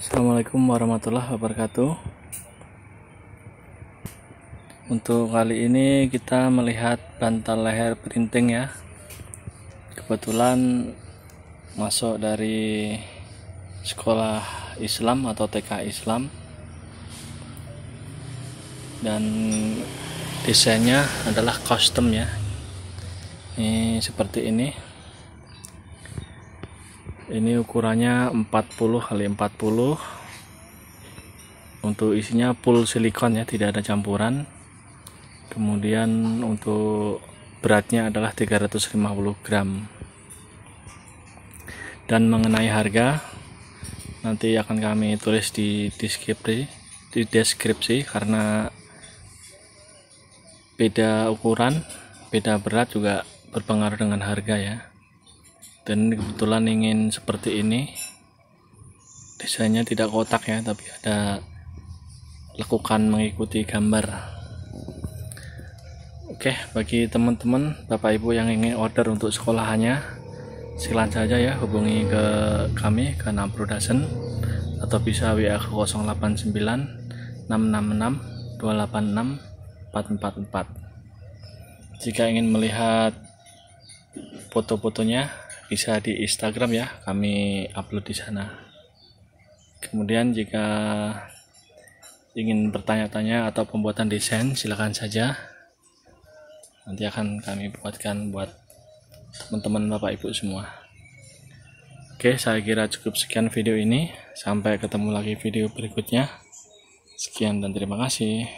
Assalamualaikum warahmatullahi wabarakatuh. Untuk kali ini kita melihat bantal leher printing ya. Kebetulan masuk dari sekolah Islam atau TK Islam. Dan desainnya adalah custom ya. Ini seperti ini ini ukurannya 40 kali 40 untuk isinya full silikon ya tidak ada campuran. Kemudian untuk beratnya adalah 350 gram. Dan mengenai harga nanti akan kami tulis di deskripsi di deskripsi karena beda ukuran beda berat juga berpengaruh dengan harga ya dan kebetulan ingin seperti ini. Desainnya tidak kotak ya tapi ada lekukan mengikuti gambar. Oke bagi teman-teman bapak ibu yang ingin order untuk sekolahannya silahkan saja ya hubungi ke kami ke Nam Production atau bisa WA ke 089 666 286 444 jika ingin melihat foto-fotonya bisa di Instagram ya kami upload di sana. Kemudian jika ingin bertanya-tanya atau pembuatan desain silakan saja. Nanti akan kami buatkan buat teman-teman bapak ibu semua. Oke saya kira cukup sekian video ini. Sampai ketemu lagi video berikutnya. Sekian dan terima kasih